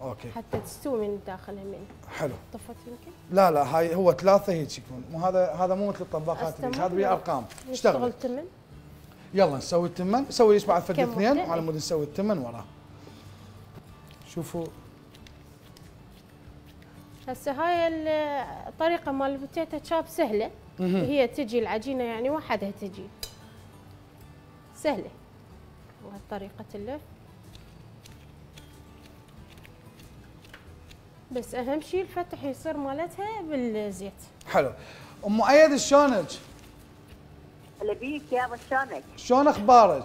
S1: okay.
S2: حتى تستوي من داخلها من
S1: حلو.
S2: طفت يمكن؟
S1: لا لا هاي هو ثلاثة هيك يكون. مو هذا هذا مو مثل الطباخات هذا بيه ارقام اشتغل
S2: تمن
S1: يلا نسوي التمن. نسوي ليش بعد فد اثنين؟ على مود نسوي التمن وراه. شوفوا.
S2: هسه هاي الطريقة مال البوتيتا تشاب سهلة. هي تجي العجينة يعني وحدها تجي. سهلة. وهي طريقه اللف بس أهم شيء الفتح يصير مالتها بالزيت.
S1: حلو. أم مؤيد شلونك؟
S3: اللي بيك يابا شلونك؟
S1: شلون أخبارك؟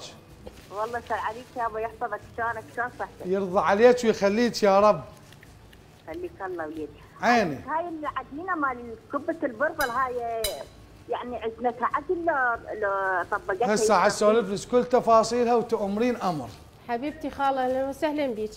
S3: والله سر عليك يابا يحفظك شلونك شلون صحتك؟
S1: يرضى عليك ويخليك يا رب
S3: خليك الله وليك
S1: عيني
S3: هاي العجينه مال كبة البرغل هاي يعني عجنتها عدل لو لو طبقتها
S1: هسه عالسولف لك كل تفاصيلها وتؤمرين أمر
S2: حبيبتي خالة أهلا وسهلا بيك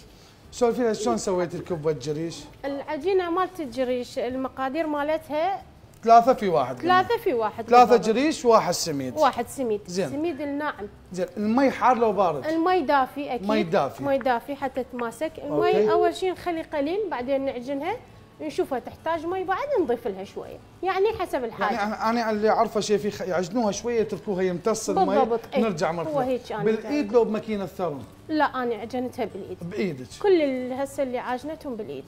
S1: سولفي لنا شلون سويتي الكبة الجريش؟
S2: العجينة مالت الجريش المقادير مالتها
S1: ثلاثة في واحد.
S2: ثلاثة في واحد
S1: ثلاثة. جريش واحد سميد.
S2: واحد سميد.
S1: زين.
S2: سميد الناعم.
S1: زين. المي حار لو بارد.
S2: المي دافي أكيد.
S1: مي دافي.
S2: مي دافي حتى تماسك.
S1: okay.
S2: المي أول شيء نخلي قليل بعدين نعجنها نشوفها تحتاج مي بعد نضيف لها شوية. يعني حسب الحاجة.
S1: يعني أنا اللي أعرفه شيء في يعجنوها شوية يتركوها يمتص المي.
S2: بالضبط، إيه.
S1: نرجع
S2: هو
S1: مرة
S2: هيك أنا
S1: بالإيد لو بماكينة ثرم
S2: لا أنا عجنتها بالإيد.
S1: بإيدك.
S2: كل هسه اللي عاجنتهم بالإيد.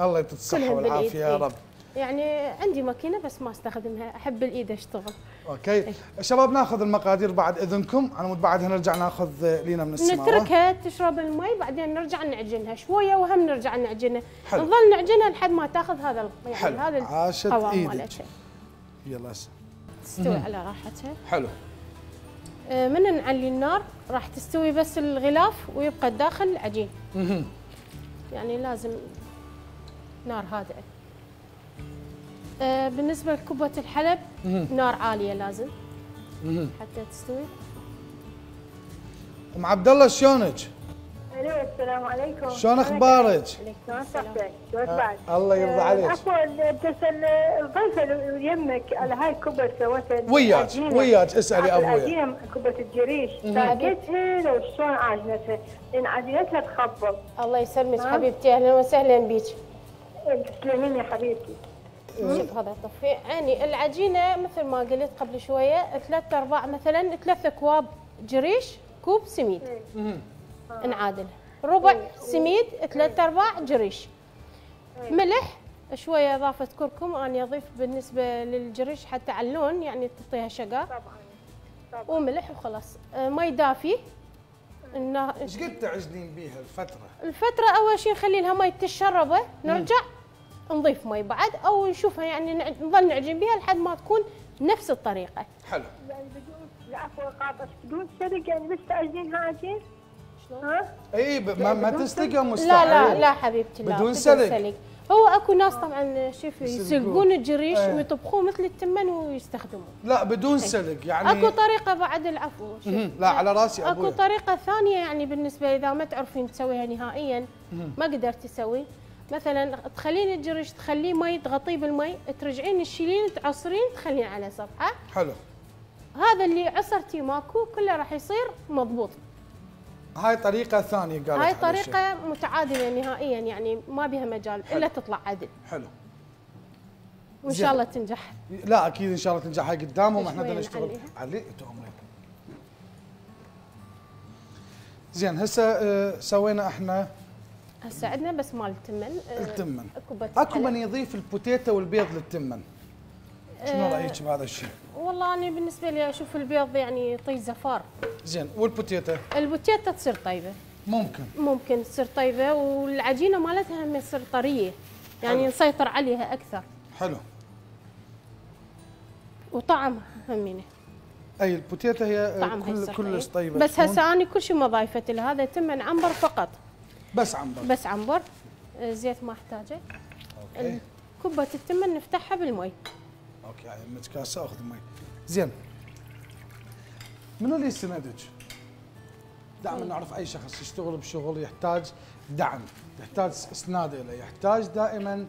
S1: الله يعطيك
S2: الصحة
S1: والعافية يا
S2: إيه.
S1: رب.
S2: يعني عندي ماكينة بس ما أستخدمها أحب الإيد أشتغل.
S1: okay. شباب ناخذ المقادير بعد إذنكم. على مود بعدها نرجع ناخذ لينا من السماوه
S2: نتركها تشرب المي بعدين نرجع نعجنها شوية وهم نرجع نعجنها.
S1: حلو.
S2: نظل نعجنها لحد ما تاخذ هذا يعني
S1: حلو.
S2: هذا
S1: عاشت.
S2: مالتها.
S1: يلا.
S2: تستوي على راحتها.
S1: حلو.
S2: آه، من نعلي النار راح تستوي بس الغلاف ويبقى الداخل العجين. يعني لازم نار هادئة. بالنسبة لكبة الحلب نار عالية لازم. حتى تستوي.
S1: أم عبد الله شلونك؟
S3: ألو السلام عليكم.
S1: شلون أخبارك؟
S3: شلون صحتك؟ شلون بعد؟
S1: الله يرضى عليك.
S3: عفوا تسال الضيفه اللي يمك على هاي الكبه سوتها
S1: وياك. وياك. اسالي أبويا.
S3: العجينه كبة الجريش. ساقتها لو شلون عجنتها؟ لأن عجينتها تخبل
S2: الله يسلمك. حبيبتي. أهلا وسهلا بيك.
S3: تسلمين يا حبيبتي.
S2: شوف هذا طفي عيني العجينة مثل ما قلت قبل شوية ثلاث أرباع مثلا ثلاث اكواب جريش كوب سميد. نعادل. ربع سميد ثلاث أرباع جريش. ملح شوية إضافة كركم. أنا أضيف بالنسبة للجريش حتى على اللون يعني تعطيها شقاق
S3: طبعا
S2: وملح وخلاص. آه، مي دافي. النا-
S1: إيش قد تعجنين بيها الفترة؟
S2: الفترة أول شيء نخلي لها مي تشربه نرجع نضيف مي بعد أو نشوفها يعني نظل نعجن بها لحد ما تكون نفس الطريقة.
S1: حلو.
S3: يعني بدون العفو بدون سلق يعني بس تعجنها عجين ها؟
S1: إي ب- ما, ما تسلقها
S2: لا
S1: مستحيل.
S2: لا لا حبيبتي لا
S1: بدون سلق.
S2: هو أكو ناس طبعا شوفي
S1: يسلقون.
S2: الجريش
S1: إيه.
S2: ويطبخوه مثل التمن ويستخدموه.
S1: لا بدون سلق يعني
S2: أكو طريقة بعد العفو. شوف.
S1: لا على راسي
S2: أكو
S1: ابويا
S2: طريقة ثانية يعني بالنسبة إذا ما تعرفين تسويها نهائيا. ما قدرت تسوي. مثلا تخلين الجريش تخليه مي تغطيه بالمي ترجعين تشيلين تعصرين تخلين على صفحه
S1: حلو.
S2: هذا اللي عصرتي ماكو كله راح يصير مضبوط.
S1: هاي طريقة ثانية قالت
S2: هاي
S1: الشيء.
S2: طريقة متعادلة نهائيا يعني ما بها مجال إلا تطلع عدل
S1: حلو.
S2: وإن
S1: زين.
S2: شاء الله تنجح.
S1: لا أكيد إن شاء الله تنجح. هاي قدامهم
S2: إحنا
S1: بدنا نشتغل. علي تؤمرين زين هسه آه، سوينا إحنا
S2: هسه عندنا بس مال التمن. آه،
S1: التمن.
S2: كوبة أكو.
S1: من يضيف البوتيتا والبيض للتمن. شنو
S2: آه.
S1: رأيك بهذا الشيء؟
S2: والله أنا بالنسبة لي أشوف البيض يعني يطي زفار.
S1: زين والبوتيتا؟
S2: البوتيتا تصير طيبة.
S1: ممكن.
S2: ممكن تصير طيبة والعجينة مالتها هم تصير طرية. يعني
S1: حلو.
S2: نسيطر عليها أكثر.
S1: حلو.
S2: وطعمها همينه
S1: أي البوتيتا هي كل كلش
S2: طيب.
S1: طيبة.
S2: بس. هسه أنا كل شيء ما ضايفت لها هذا تمن عنبر فقط.
S1: بس عنبر
S2: بس عنبر آه، زيت ما أحتاجه.
S1: okay.
S2: كبة التمن نفتحها بالمي.
S1: okay هاي عندك كاسه أخذ مي زين. منو اللي يسندك؟ دائما نعرف أي شخص يشتغل بشغل يحتاج دعم يحتاج اسناد له يحتاج دائما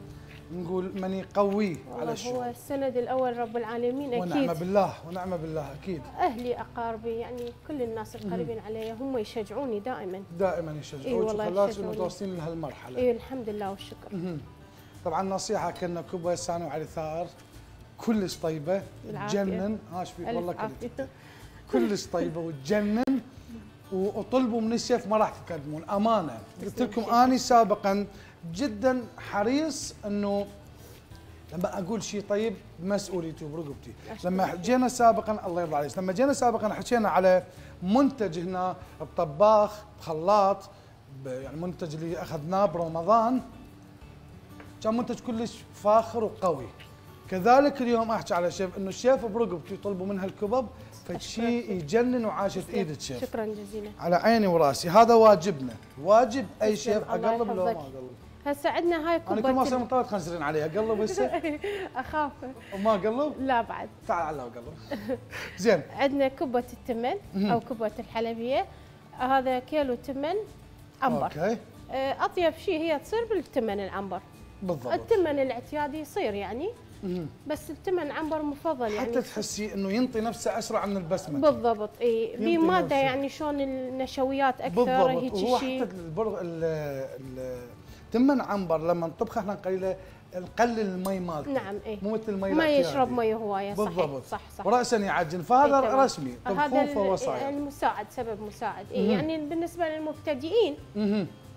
S1: نقول من يقويه على
S2: والله هو
S1: الشغل
S2: السند الأول رب العالمين
S1: ونعم
S2: أكيد
S1: بالله ونعم بالله أكيد.
S2: أهلي أقاربي يعني كل الناس القريبين علي هم يشجعوني دائما.
S1: دائما يشجعوك.
S2: إي والله
S1: انه
S2: يشجعوني.
S1: توصلين لهالمرحلة.
S2: إي الحمد لله والشكر.
S1: طبعا نصيحة كنا كوبا سانو وعلي ثار. كلش
S2: طيبة.
S1: تجنن هاش فيك والله
S2: ألف
S1: كلش طيبة وتجنن. وطلبوا من الشيف ما راح تقدمون. أمانة. قلت لكم آني سابقا جدا حريص إنه لما أقول شيء طيب مسؤوليتي برقبتي لما جينا سابقا الله يرضى عليك لما جينا سابقا حكينا على منتج هنا بطباخ بخلاط يعني منتج اللي أخذناه برمضان. كان منتج كلش فاخر وقوي. كذلك اليوم أحكي على شيف إنه الشيف برقبتي يطلبوا منها الكبب فشيء يجنن وعاشت إيدك شيف
S2: شكرا جزيلا.
S1: على عيني وراسي. هذا واجبنا. واجب
S2: أي
S1: شيف أقلب لو ما. أقلب.
S2: هسه عندنا هاي
S1: أنا كل ما اصير مطول تخنزرين علي اقلب هسه
S2: أخاف.
S1: وما اقلب
S2: لا بعد.
S1: تعال على اقلب زين.
S2: عندنا كبة التمن أو كبة الحلبية هذا كيلو تمن عنبر
S1: أوكي.
S2: آه، أطيب شيء هي تصير بالتمن العنبر
S1: بالضبط.
S2: التمن الاعتيادي يصير يعني. بس التمن عنبر مفضل يعني.
S1: حتى تحسي إنه ينطي نفسه أسرع من البسمه
S2: بالضبط. إي
S1: ينطي
S2: بماده
S1: نفسه.
S2: يعني شلون النشويات أكثر
S1: بالضبط.
S2: هيك شيء
S1: حتى البرغ ال- ال- تمن عنبر لما نطبخه إحنا نقلله نقلل المي مالته
S2: نعم اي
S1: مو مثل المي
S2: ما. يشرب مي هوايه صحيح
S1: بالضبط.
S2: صح صح.
S1: وراسا يعجن. فهذا
S2: إي تمام.
S1: رسمي فهو صاير
S2: المساعد سبب مساعد. إيه. يعني بالنسبة للمبتدئين.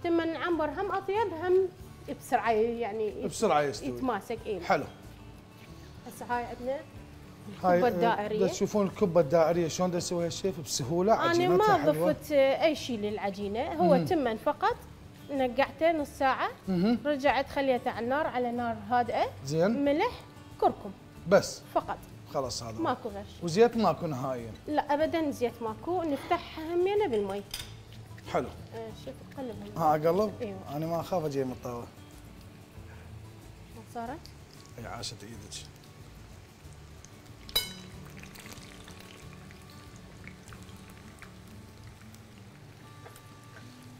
S2: تمن عنبر هم اطيب هم بسرعة يعني
S1: بسرعة يستوي.
S2: يتماسك اي
S1: حلو.
S2: هسه هاي عندنا
S1: هاي
S2: الكبة الدائرية.
S1: دا تشوفون الكبه الدائرية شلون دا يسويها الشيف بسهولة
S2: أنا
S1: عجينتها
S2: ما
S1: حلوة.
S2: ضفت أي شيء للعجينة هو تمن فقط. نقعته نص
S1: ساعة.
S2: رجعت خليته على النار على نار هادئة.
S1: زين.
S2: ملح كركم.
S1: بس.
S2: فقط.
S1: خلاص هذا.
S2: ماكو غش.
S1: وزيت ماكو نهائيا.
S2: لا ابدا زيت ماكو. نفتحها همينة بالمي.
S1: حلو.
S2: آه، شوف قلبهم
S1: ها اقلب
S2: أيوة.
S1: أنا ما أخاف أجي من
S2: الطاولة. صارت؟
S1: إي عاشت إيدك.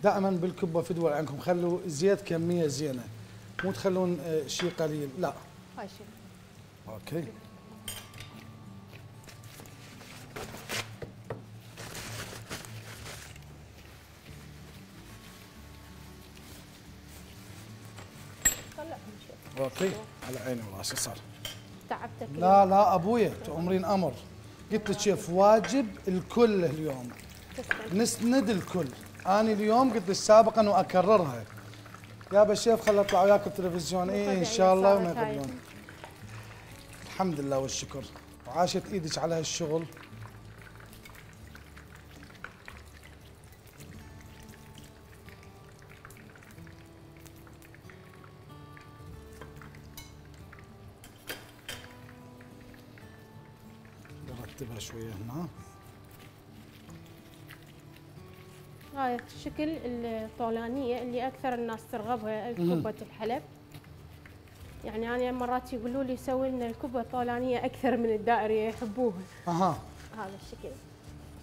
S1: دائما بالكبه فدوى عندكم خلوا زيت كمية زينة مو تخلون آه، شيء قليل. لا.
S2: هاي okay.
S1: okay. على عيني وراسي صار؟
S2: تعبتك
S1: لا لا ابويا تؤمرين أمر. قلت لك شيف واجب الكل اليوم. نسند الكل أنا اليوم قلت لك سابقا وأكررها. يا الشيف خل أطلع وياك التلفزيون اي إن شاء الله
S2: صارت
S1: ما
S2: هاي.
S1: يقبلون الحمد لله والشكر. وعاشت إيدك على هالشغل. نرتبها شوية هنا.
S2: هاي الشكل الطولانية اللي أكثر الناس ترغبها كبه الحلب؟ يعني أنا مرات يقولوا لي سوي لنا الكبه الطولانية أكثر من الدائريه يحبوها.
S1: أها.
S2: هذا الشكل.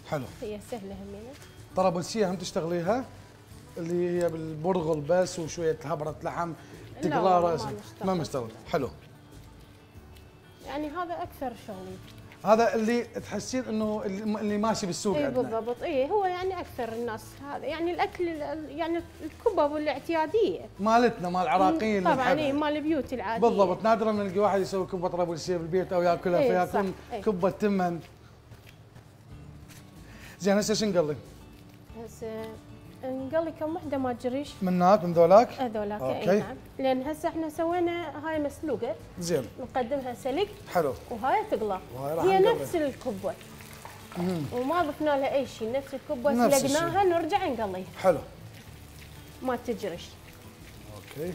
S1: حلو.
S2: هي سهلة همينه
S1: طرابلسيه هم تشتغليها؟ اللي هي بالبرغل بس وشوية هبرة لحم تقلى
S2: والله ما
S1: مشتغل حلو.
S2: يعني هذا أكثر شغلي
S1: هذا اللي تحسين إنه اللي ماشي بالسوق
S2: اي بالضبط. اي هو يعني أكثر الناس هذا. يعني الأكل ال- يعني الكبب الاعتياديه
S1: مالتنا مال العراقيين
S2: طبعا اي. مال البيوت العادية.
S1: بالضبط. نادرا نلقى واحد يسوي كبة طرابلسيه بالبيت أو ياكلها
S2: إيه،
S1: فيكون
S2: صح، إيه.
S1: كبة تمن. زين هسه شو نقلي؟
S2: هسه نقلي كم وحدة مالت جريش
S1: من هناك من ذولاك؟
S2: هذولاك
S1: okay.
S2: اي نعم. لأن هسه إحنا سوينا هاي مسلوقة.
S1: زين.
S2: نقدمها سلق.
S1: حلو.
S2: وهاي تقلى. هي. نفس الكبه وما ضفنا لها أي شيء نفس الكبه. سلقناها نرجع نقليها.
S1: حلو. مالت جريش okay.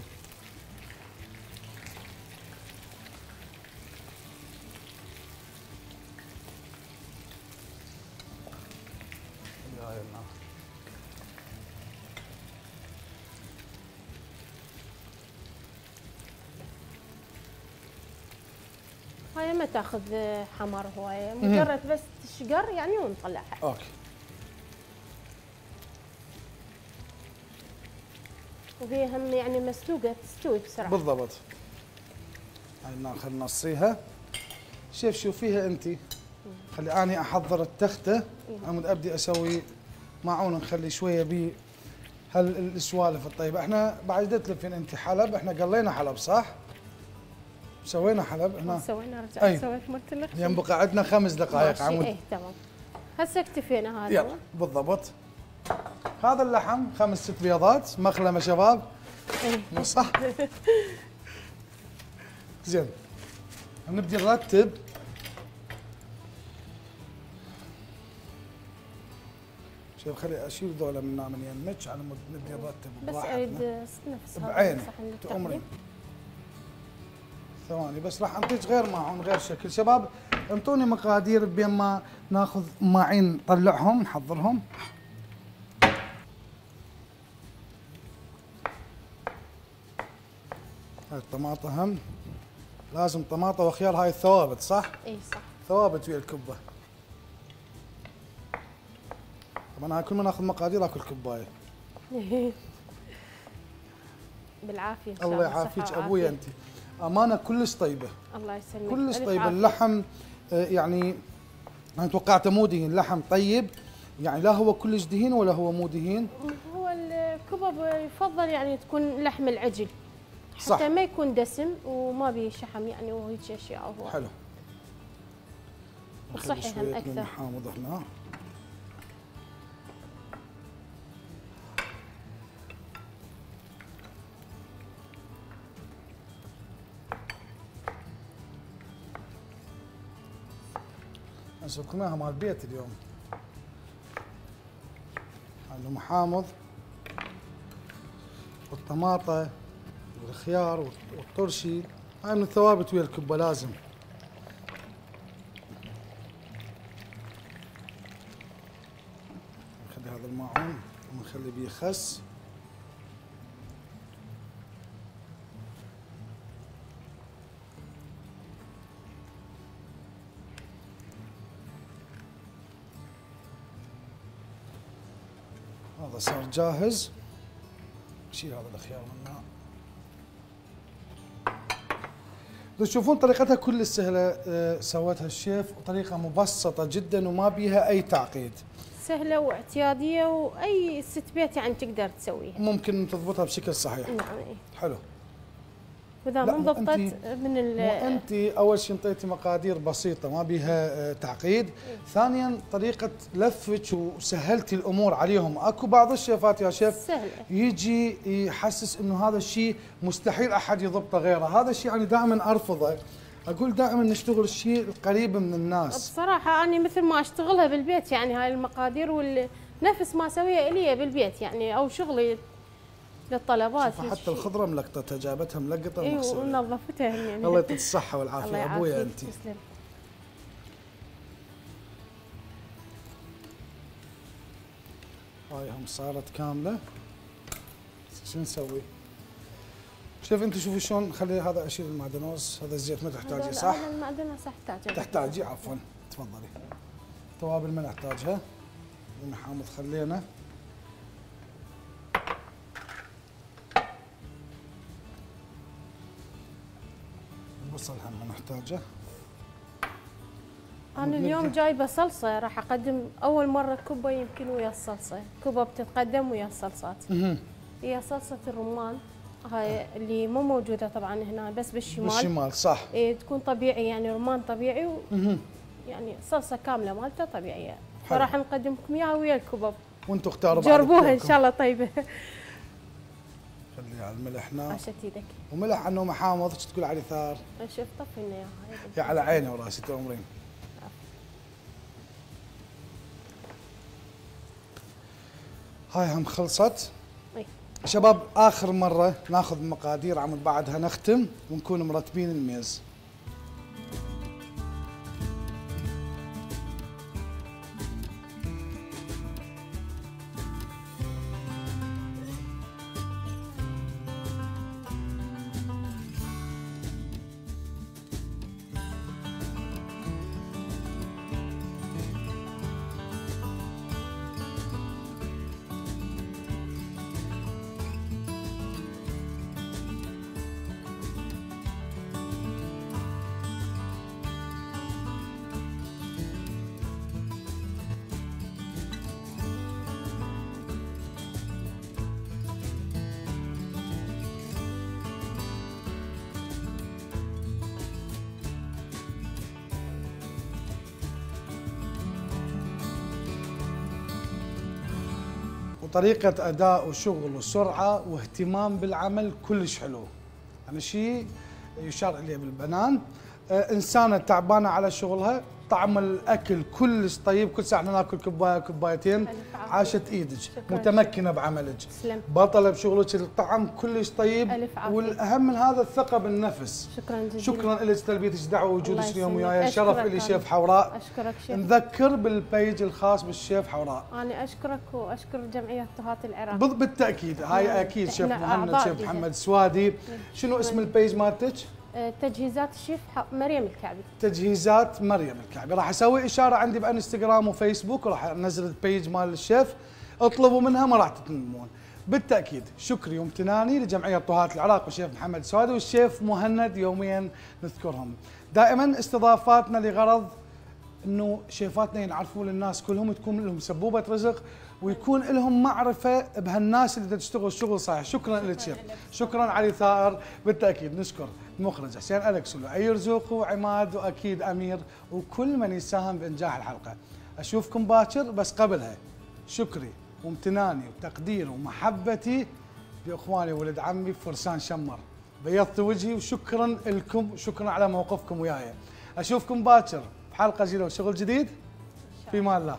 S2: هاي ما تأخذ حمر هواية. مجرد بس تشقر يعني ونطلعها.
S1: أوكي.
S2: وهي هم يعني مسلوقة تستوي بسرعة.
S1: بالضبط. هاي ناخذ نصيها شوف شوفيها أنت؟ خلي أني أحضر التخته عمود أبدي أسوي معون نخلي شوية بي هالسوالف الطيبة. إحنا بعد تلفين أنت حلب إحنا قلينا حلب صح؟ سوينا حلب إحنا
S2: سوينا. رجعت سويت مرت الخ
S1: ينبقى عندنا خمس دقائق عمود.
S2: إيه تمام. هسه اكتفينا هذا.
S1: يلا بالضبط. هذا اللحم خمس ست بيضات مخلمة شباب.
S2: إيه.
S1: مو صح؟ زين. نبدي نرتب. شوف خلي أشيل ذولا من من يمك على مود نبدي نرتب
S2: بس. أريد نفس هذا
S1: بعين
S2: للتقديم
S1: ثواني بس راح انطيك غير معون غير شكل شباب أنطوني مقادير بين ما ناخذ معين نطلعهم نحضرهم. هاي الطماطة هم. لازم طماطة وخيار هاي الثوابت صح؟
S2: إي صح.
S1: ثوابت ويا الكبة. طبعا هاي كل ما ناخذ مقادير اكل كباية.
S2: شاء
S1: الله يعافيك. ابويا انت أمانة كلش طيبة.
S2: الله يسلمك.
S1: كلش طيب
S2: عافية.
S1: اللحم آه، يعني أنا توقعته مو دهين اللحم طيب. يعني لا هو كلش دهين ولا هو مو دهين
S2: هو الكبب يفضل يعني تكون لحم العجل. حتى
S1: صح.
S2: ما يكون دسم وما بيه شحم يعني وهيك أشياء هو.
S1: حلو.
S2: وصحي هم
S1: أكثر. هنا سكناها مال بيت اليوم. المحامض والطماطة. والخيار. والطرشي. هاي من الثوابت ويا الكبة لازم. نخلي هذا الماعون ونخلي بيه خس. صار جاهز. نشيل هذا الخيار منه تشوفون طريقتها كل سهلة آه، سوتها الشيف وطريقة مبسطة جدا وما بيها أي تعقيد.
S2: سهلة واعتيادية وأي ست بيت يعني تقدر تسويها.
S1: ممكن تضبطها بشكل صحيح.
S2: نعم إيه.
S1: حلو. وإذا
S2: ما انضبطت من ال
S1: وانت أول شيء انطيتي مقادير بسيطة ما بيها آه، تعقيد. ثانيا طريقة لفك وسهلتي الأمور عليهم. أكو بعض الشيفات يا شيف
S2: سهلة.
S1: يجي يحسس إنه هذا الشيء مستحيل أحد يضبطه غيره. هذا الشيء يعني دائما أرفضه. أقول دائما نشتغل الشيء القريب من الناس.
S2: بصراحة أنا مثل ما أشتغلها بالبيت يعني هاي المقادير وال نفس ما اسويها إلي بالبيت يعني أو شغلي. للطلبات
S1: حتى. الخضرة ملقطة جابتها ملقطة
S2: اي
S1: ومغسوله
S2: ونظفتها همين.
S1: الله يعطيك الصحة والعافية
S2: أبويا
S1: انت
S2: تسلم.
S1: هاي هم صارت كاملة. شو نسوي؟ شوف انت شوفي شلون خلي هذا اشيل المعدنوس هذا الزيت ما تحتاجيه
S2: هذا-
S1: صح؟
S2: هذا المعدنوس احتاجه
S1: تحتاجي عفوا. تفضلي. توابل ما نحتاجها. المحامض خلينا البصل هم نحتاجه.
S2: أنا اليوم جايبة صلصة راح أقدم أول مرة كبه يمكن ويا الصلصة. كبه بتتقدم ويا الصلصات. هي صلصة الرمان هاي اللي مو موجودة طبعا هنا بس بالشمال.
S1: بالشمال صح.
S2: إيه تكون طبيعي يعني رمان طبيعي و. يعني صلصة كاملة مالته طبيعية.
S1: حلو.
S2: فراح نقدم لكم إياها ويا الكبب
S1: وأنتم اختاروا
S2: جربوها إن
S1: اختياركم.
S2: شاء الله. طيبه
S1: خليها على الملح هنا
S2: عشت إيدك
S1: وملح انه محامض تقول علي ثار؟
S2: شوف طفي لنا اياها.
S1: يا على عيني وراسي تأمرين هاي هم خلصت.
S2: أي.
S1: شباب آخر مرة ناخذ مقادير عمود بعدها نختم ونكون مرتبين الميز. وطريقه أداء وشغل وسرعة واهتمام بالعمل كلش حلو. هذا شيء يشار اليه بالبنان. آه، إنسانة تعبانة على شغلها طعم الأكل كلش طيب كل إحنا ناكل كوباية كوبايتين. عاشت
S2: إيدك.
S1: متمكنة بعملك. بطلة بشغلك الطعم كلش طيب
S2: ألف عافية.
S1: والأهم من هذا الثقة بالنفس
S2: شكرا جزيلا
S1: شكرا لك تلبيتك دعوه وجودك اليوم. وياي شرف لي. شيف حوراء
S2: أشكرك شيف
S1: نذكر بالبيج الخاص بالشيف حوراء
S2: أنا أشكرك وأشكر جمعية طهاة العراق
S1: بال- بالتأكيد هاي أكيد شيف مهند شيف. محمد سوادي شنو اسم ال page
S2: مالتك؟ تجهيزات الشيف مريم الكعبي.
S1: تجهيزات مريم الكعبي. راح أسوي إشارة عندي بانستغرام وفيسبوك وراح أنزل ال page مال الشيف. اطلبوا منها ما راح تتندمون. بالتأكيد شكري وامتناني لجمعية طهاة العراق والشيف محمد سوادي والشيف مهند يوميا نذكرهم. دائما استضافاتنا لغرض إنه شيفاتنا ينعرفون للناس كلهم تكون لهم سبوبة رزق ويكون لهم معرفة بهالناس اللي تشتغل شغل صحيح. شكرا لك شكرا علي ثائر. بالتأكيد نشكر المخرج حسين الكس ولؤي رزوق وعماد وأكيد أمير وكل من يساهم بإنجاح الحلقة. أشوفكم باكر بس قبلها شكري وامتناني وتقديري ومحبتي باخواني ولد عمي فرسان شمر. بيضت وجهي وشكرا لكم وشكرا على موقفكم وياي. أشوفكم باكر بحلقة جديدة وشغل جديد. في الله.